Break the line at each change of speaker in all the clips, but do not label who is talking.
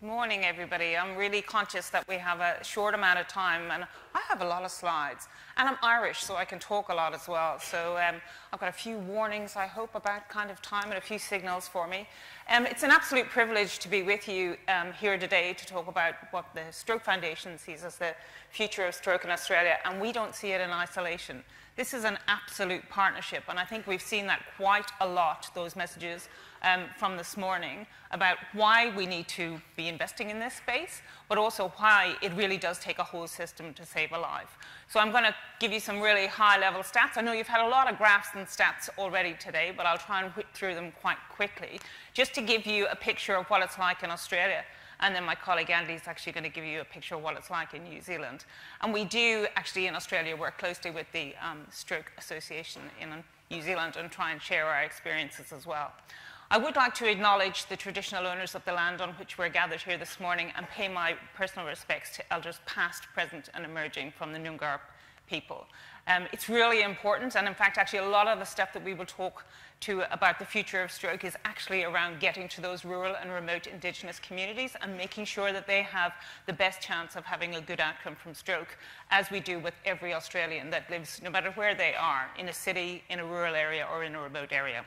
Morning, everybody. I'm really conscious that we have a short amount of time, and I have a lot of slides. And I'm Irish, so I can talk a lot as well. So um, I've got a few warnings, I hope, about kind of time and a few signals for me. Um, it's an absolute privilege to be with you um, here today to talk about what the Stroke Foundation sees as the future of stroke in Australia, and we don't see it in isolation. This is an absolute partnership, and I think we've seen that quite a lot, those messages um, from this morning about why we need to be investing in this space, but also why it really does take a whole system to save a life. So I'm going to give you some really high-level stats. I know you've had a lot of graphs and stats already today, but I'll try and whip through them quite quickly, just to give you a picture of what it's like in Australia. And then my colleague Andy is actually going to give you a picture of what it's like in New Zealand. And we do actually in Australia work closely with the um, Stroke Association in New Zealand and try and share our experiences as well. I would like to acknowledge the traditional owners of the land on which we're gathered here this morning and pay my personal respects to elders past, present, and emerging from the Noongar people. Um, it's really important, and in fact, actually, a lot of the stuff that we will talk to about the future of stroke is actually around getting to those rural and remote Indigenous communities and making sure that they have the best chance of having a good outcome from stroke, as we do with every Australian that lives, no matter where they are, in a city, in a rural area, or in a remote area.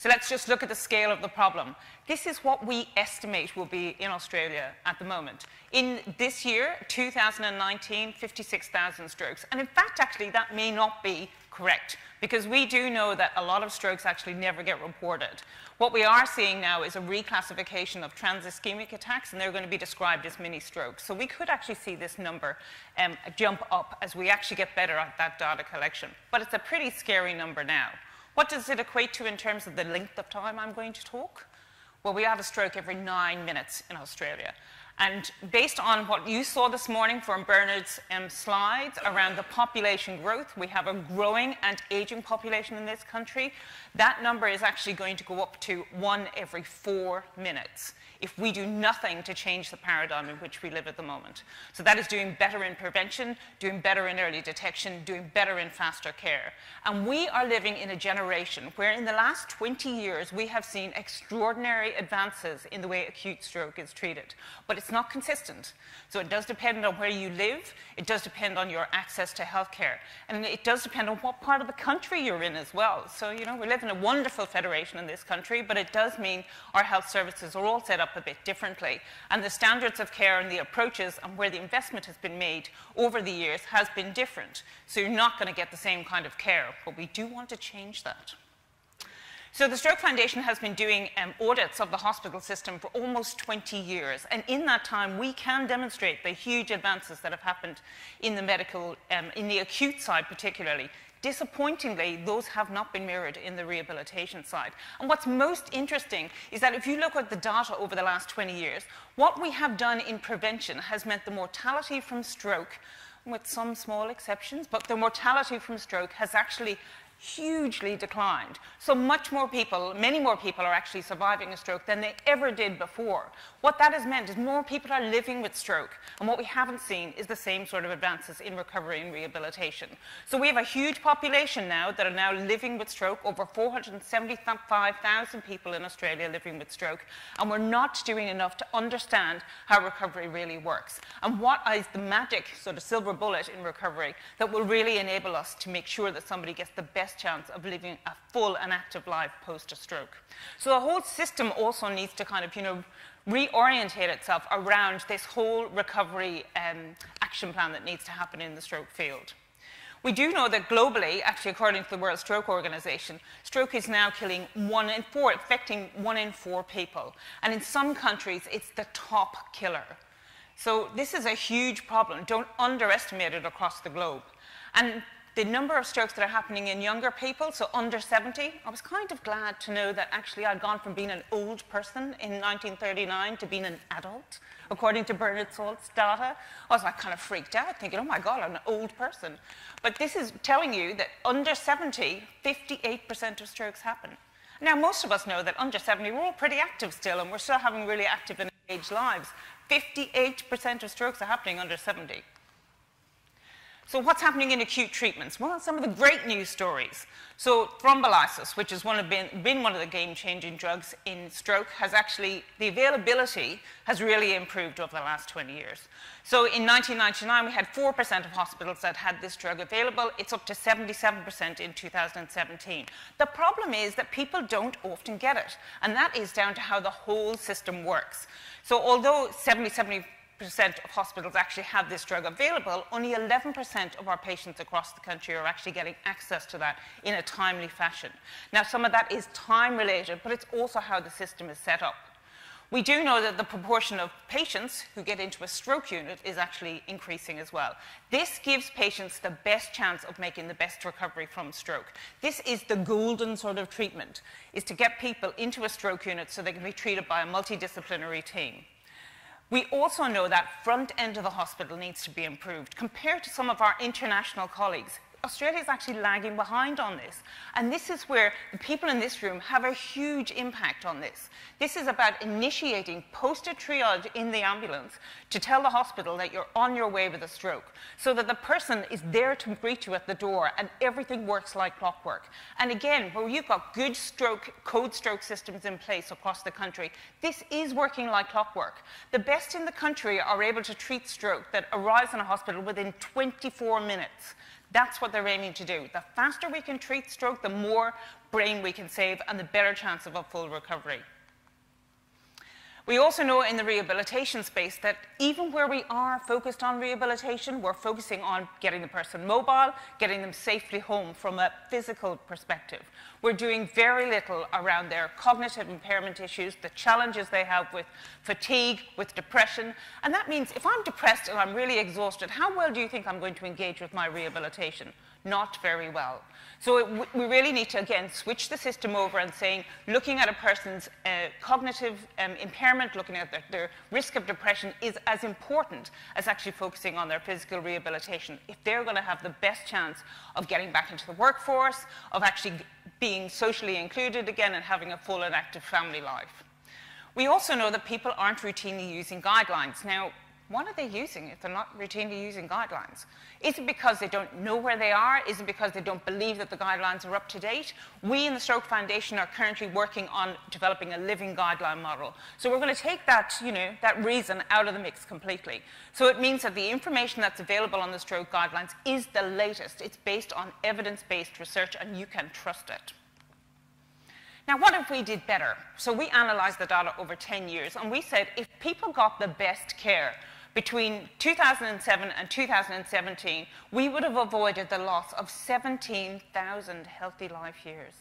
So let's just look at the scale of the problem. This is what we estimate will be in Australia at the moment. In this year, 2019, 56,000 strokes. And in fact, actually, that may not be correct because we do know that a lot of strokes actually never get reported. What we are seeing now is a reclassification of transient ischemic attacks, and they're going to be described as mini strokes. So we could actually see this number um, jump up as we actually get better at that data collection. But it's a pretty scary number now. What does it equate to in terms of the length of time I'm going to talk? Well, we have a stroke every nine minutes in Australia. And based on what you saw this morning from Bernard's um, slides around the population growth, we have a growing and aging population in this country. That number is actually going to go up to one every four minutes if we do nothing to change the paradigm in which we live at the moment. So that is doing better in prevention, doing better in early detection, doing better in faster care. And we are living in a generation where in the last 20 years we have seen extraordinary advances in the way acute stroke is treated. But it's not consistent. So it does depend on where you live, it does depend on your access to healthcare, and it does depend on what part of the country you're in as well. So, you know, we live in a wonderful federation in this country, but it does mean our health services are all set up a bit differently. And the standards of care and the approaches and where the investment has been made over the years has been different. So you're not going to get the same kind of care, but we do want to change that. So the Stroke Foundation has been doing um, audits of the hospital system for almost 20 years. And in that time, we can demonstrate the huge advances that have happened in the medical, um, in the acute side particularly. Disappointingly, those have not been mirrored in the rehabilitation side. And what's most interesting is that if you look at the data over the last 20 years, what we have done in prevention has meant the mortality from stroke with some small exceptions, but the mortality from stroke has actually hugely declined. So much more people, many more people are actually surviving a stroke than they ever did before. What that has meant is more people are living with stroke, and what we haven't seen is the same sort of advances in recovery and rehabilitation. So we have a huge population now that are now living with stroke, over 475,000 people in Australia living with stroke, and we're not doing enough to understand how recovery really works. And what is the magic sort of silver bullet in recovery that will really enable us to make sure that somebody gets the best chance of living a full and active life post a stroke. So the whole system also needs to kind of, you know, reorientate itself around this whole recovery um, action plan that needs to happen in the stroke field. We do know that globally, actually according to the World Stroke Organization, stroke is now killing one in four, affecting one in four people. And in some countries, it's the top killer. So this is a huge problem. Don't underestimate it across the globe. And the number of strokes that are happening in younger people, so under 70, I was kind of glad to know that actually I'd gone from being an old person in 1939 to being an adult, according to Bernard Salt's data. I was like kind of freaked out, thinking, oh my God, I'm an old person. But this is telling you that under 70, 58% of strokes happen. Now, most of us know that under 70, we're all pretty active still, and we're still having really active and engaged lives. 58% of strokes are happening under 70. So what's happening in acute treatments? Well, some of the great news stories. So thrombolysis, which has been, been one of the game-changing drugs in stroke, has actually, the availability has really improved over the last 20 years. So in 1999, we had 4% of hospitals that had this drug available. It's up to 77% in 2017. The problem is that people don't often get it, and that is down to how the whole system works. So although 70, 70 percent of hospitals actually have this drug available, only 11% of our patients across the country are actually getting access to that in a timely fashion. Now, some of that is time related, but it's also how the system is set up. We do know that the proportion of patients who get into a stroke unit is actually increasing as well. This gives patients the best chance of making the best recovery from stroke. This is the golden sort of treatment, is to get people into a stroke unit so they can be treated by a multidisciplinary team. We also know that front end of the hospital needs to be improved. Compared to some of our international colleagues, Australia is actually lagging behind on this. And this is where the people in this room have a huge impact on this. This is about initiating posted triage in the ambulance to tell the hospital that you're on your way with a stroke, so that the person is there to greet you at the door and everything works like clockwork. And again, where you've got good stroke, code stroke systems in place across the country, this is working like clockwork. The best in the country are able to treat stroke that arrives in a hospital within 24 minutes. That's what they're aiming to do. The faster we can treat stroke, the more brain we can save and the better chance of a full recovery. We also know in the rehabilitation space that even where we are focused on rehabilitation, we're focusing on getting the person mobile, getting them safely home from a physical perspective. We're doing very little around their cognitive impairment issues, the challenges they have with fatigue, with depression. And that means if I'm depressed and I'm really exhausted, how well do you think I'm going to engage with my rehabilitation? Not very well. So it, we really need to, again, switch the system over and saying, looking at a person's uh, cognitive um, impairment, looking at their, their, risk of depression is as important as actually focusing on their physical rehabilitation. If they're going to have the best chance of getting back into the workforce, of actually being socially included again and having a full and active family life. We also know that people aren't routinely using guidelines. Now, what are they using if they're not routinely using guidelines? Is it because they don't know where they are? Is it because they don't believe that the guidelines are up to date? We in the Stroke Foundation are currently working on developing a living guideline model. So we're going to take that, you know, that reason out of the mix completely. So it means that the information that's available on the stroke guidelines is the latest. It's based on evidence-based research and you can trust it. Now, what if we did better? So we analyzed the data over 10 years, and we said if people got the best care between 2007 and 2017, we would have avoided the loss of 17,000 healthy life years.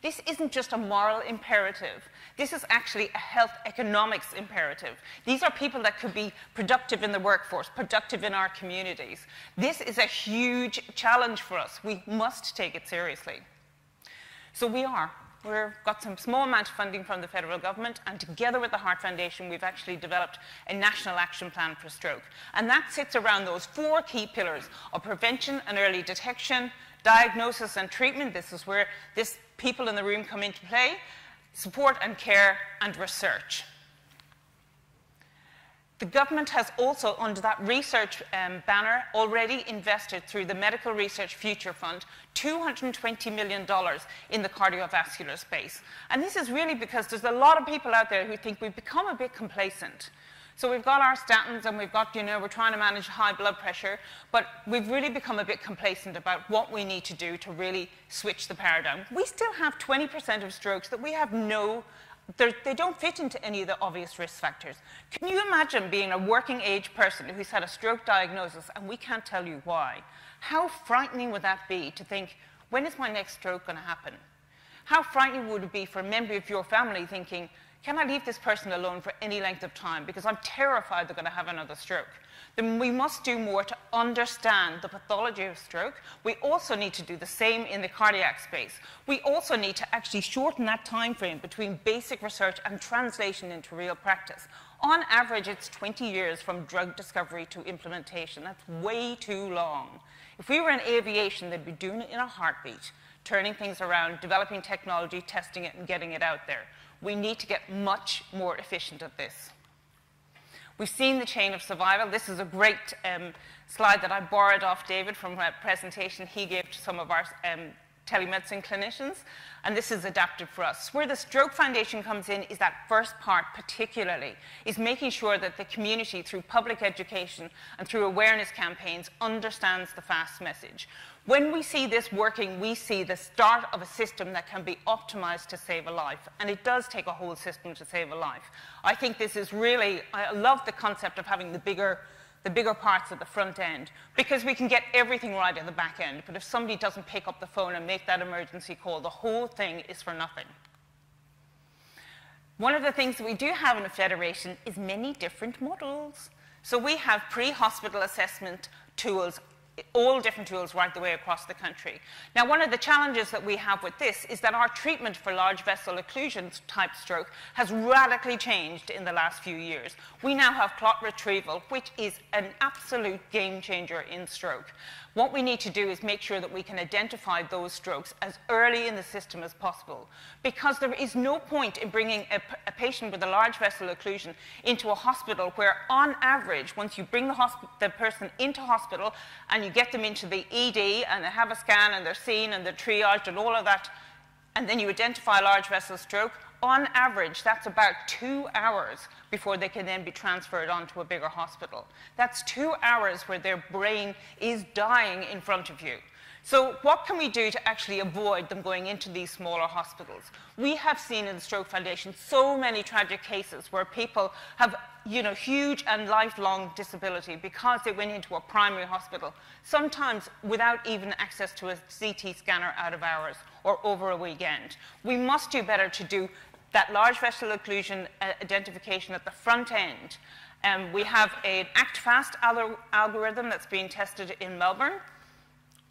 This isn't just a moral imperative. This is actually a health economics imperative. These are people that could be productive in the workforce, productive in our communities. This is a huge challenge for us. We must take it seriously. So we are. We've got some small amount of funding from the federal government, and together with the Heart Foundation, we've actually developed a national action plan for stroke. And that sits around those four key pillars of prevention and early detection, diagnosis and treatment. This is where this people in the room come into play, support and care, and research. The government has also, under that research um, banner, already invested through the Medical Research Future Fund $220 million in the cardiovascular space. And this is really because there's a lot of people out there who think we've become a bit complacent. So we've got our statins and we've got, you know, we're trying to manage high blood pressure, but we've really become a bit complacent about what we need to do to really switch the paradigm. We still have 20% of strokes that we have no they don't fit into any of the obvious risk factors. Can you imagine being a working age person who's had a stroke diagnosis and we can't tell you why? How frightening would that be to think, when is my next stroke going to happen? How frightening would it be for a member of your family thinking, can I leave this person alone for any length of time because I'm terrified they're going to have another stroke? then we must do more to understand the pathology of stroke. We also need to do the same in the cardiac space. We also need to actually shorten that time frame between basic research and translation into real practice. On average, it's 20 years from drug discovery to implementation. That's way too long. If we were in aviation, they'd be doing it in a heartbeat, turning things around, developing technology, testing it, and getting it out there. We need to get much more efficient at this. We've seen the chain of survival. This is a great um, slide that I borrowed off David from a presentation he gave to some of our um, telemedicine clinicians, and this is adapted for us. Where the Stroke Foundation comes in is that first part particularly, is making sure that the community, through public education and through awareness campaigns, understands the FAST message. When we see this working, we see the start of a system that can be optimized to save a life, and it does take a whole system to save a life. I think this is really, I love the concept of having the bigger the bigger parts at the front end because we can get everything right at the back end. But if somebody doesn't pick up the phone and make that emergency call, the whole thing is for nothing. One of the things that we do have in a federation is many different models. So we have pre-hospital assessment tools all different tools right the way across the country. Now, one of the challenges that we have with this is that our treatment for large vessel occlusion type stroke has radically changed in the last few years. We now have clot retrieval, which is an absolute game changer in stroke. What we need to do is make sure that we can identify those strokes as early in the system as possible, because there is no point in bringing a, a patient with a large vessel occlusion into a hospital where, on average, once you bring the, the person into hospital and you get them into the ED and they have a scan and they're seen and they're triaged and all of that, and then you identify a large vessel stroke, on average, that's about two hours before they can then be transferred onto a bigger hospital. That's two hours where their brain is dying in front of you. So what can we do to actually avoid them going into these smaller hospitals? We have seen in the Stroke Foundation so many tragic cases where people have you know, huge and lifelong disability because they went into a primary hospital, sometimes without even access to a CT scanner out of hours or over a weekend. We must do better to do that large vessel occlusion uh, identification at the front end. Um, we have an ACT-FAST algorithm that's being tested in Melbourne.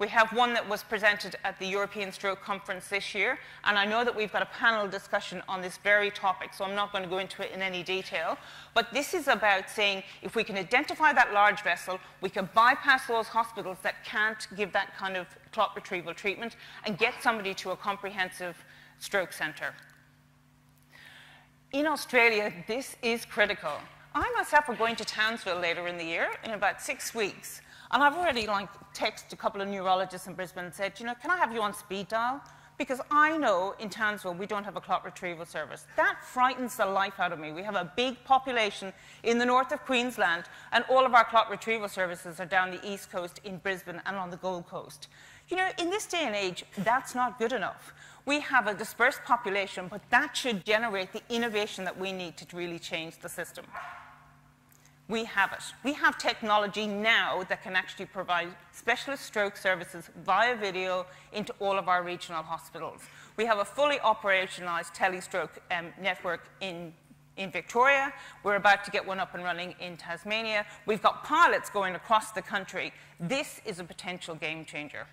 We have one that was presented at the European Stroke Conference this year, and I know that we've got a panel discussion on this very topic, so I'm not going to go into it in any detail. But this is about saying if we can identify that large vessel, we can bypass those hospitals that can't give that kind of clot retrieval treatment and get somebody to a comprehensive stroke centre. In Australia, this is critical. I myself are going to Townsville later in the year, in about six weeks. And I've already like texted a couple of neurologists in Brisbane and said, you know, can I have you on speed dial? Because I know in Townsville we don't have a clot retrieval service. That frightens the life out of me. We have a big population in the north of Queensland, and all of our clot retrieval services are down the east coast in Brisbane and on the Gold Coast. You know, in this day and age, that's not good enough. We have a dispersed population, but that should generate the innovation that we need to really change the system. We have it. We have technology now that can actually provide specialist stroke services via video into all of our regional hospitals. We have a fully operationalized telestroke um, network in, in Victoria. We're about to get one up and running in Tasmania. We've got pilots going across the country. This is a potential game changer.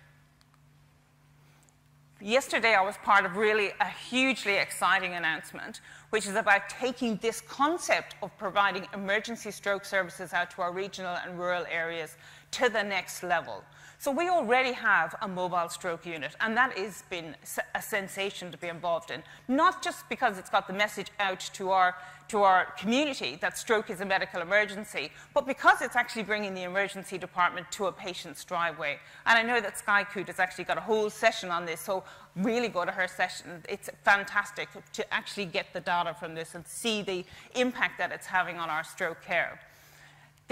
Yesterday, I was part of really a hugely exciting announcement, which is about taking this concept of providing emergency stroke services out to our regional and rural areas to the next level. So we already have a mobile stroke unit, and that has been a sensation to be involved in, not just because it's got the message out to our, to our community that stroke is a medical emergency, but because it's actually bringing the emergency department to a patient's driveway. And I know that Skye Coote has actually got a whole session on this, so really go to her session. It's fantastic to actually get the data from this and see the impact that it's having on our stroke care.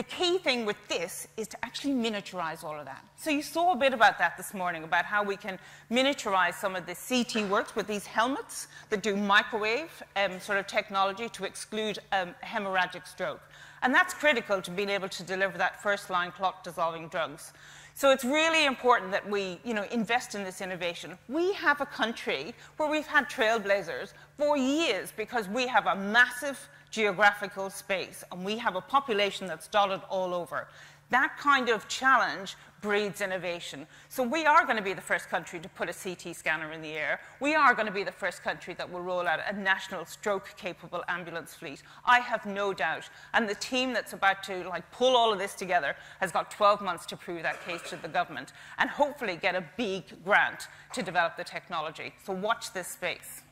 The key thing with this is to actually miniaturize all of that. So you saw a bit about that this morning, about how we can miniaturize some of the CT works with these helmets that do microwave um, sort of technology to exclude um, hemorrhagic stroke. And that's critical to being able to deliver that first-line clot-dissolving drugs. So it's really important that we you know, invest in this innovation. We have a country where we've had trailblazers for years because we have a massive geographical space, and we have a population that's dotted all over. That kind of challenge breeds innovation. So we are going to be the first country to put a CT scanner in the air. We are going to be the first country that will roll out a national stroke-capable ambulance fleet. I have no doubt. And the team that's about to like pull all of this together has got 12 months to prove that case to the government and hopefully get a big grant to develop the technology. So watch this space.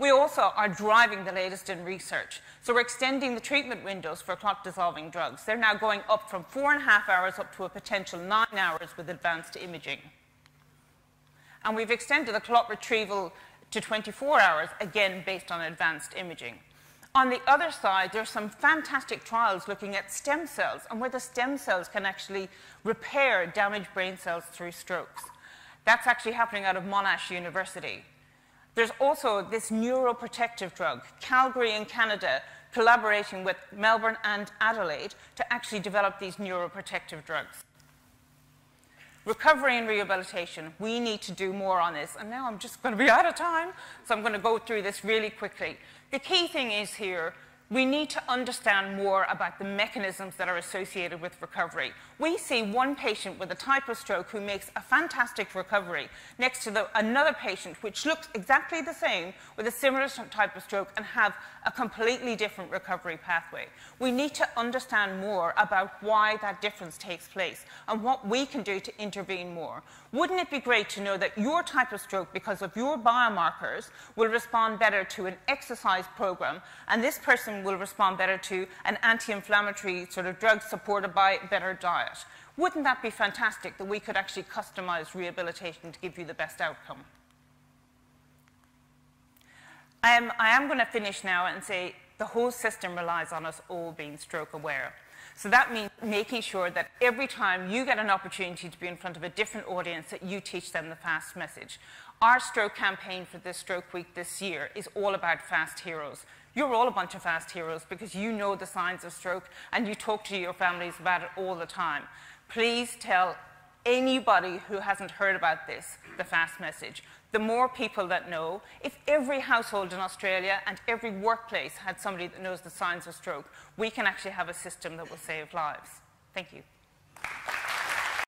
We also are driving the latest in research. So we're extending the treatment windows for clot dissolving drugs. They're now going up from four and a half hours up to a potential nine hours with advanced imaging. And we've extended the clot retrieval to 24 hours, again based on advanced imaging. On the other side, there are some fantastic trials looking at stem cells and whether stem cells can actually repair damaged brain cells through strokes. That's actually happening out of Monash University. There's also this neuroprotective drug, Calgary in Canada, collaborating with Melbourne and Adelaide to actually develop these neuroprotective drugs. Recovery and rehabilitation, we need to do more on this. And now I'm just going to be out of time, so I'm going to go through this really quickly. The key thing is here we need to understand more about the mechanisms that are associated with recovery. We see one patient with a type of stroke who makes a fantastic recovery next to the, another patient which looks exactly the same with a similar type of stroke and have a completely different recovery pathway. We need to understand more about why that difference takes place and what we can do to intervene more. Wouldn't it be great to know that your type of stroke, because of your biomarkers, will respond better to an exercise program and this person will respond better to an anti-inflammatory sort of drug supported by better diet. Wouldn't that be fantastic that we could actually customize rehabilitation to give you the best outcome? Um, I am going to finish now and say the whole system relies on us all being stroke aware. So that means making sure that every time you get an opportunity to be in front of a different audience that you teach them the FAST message. Our stroke campaign for this stroke week this year is all about fast heroes. You're all a bunch of fast heroes because you know the signs of stroke and you talk to your families about it all the time. Please tell anybody who hasn't heard about this the fast message. The more people that know, if every household in Australia and every workplace had somebody that knows the signs of stroke, we can actually have a system that will save lives. Thank you.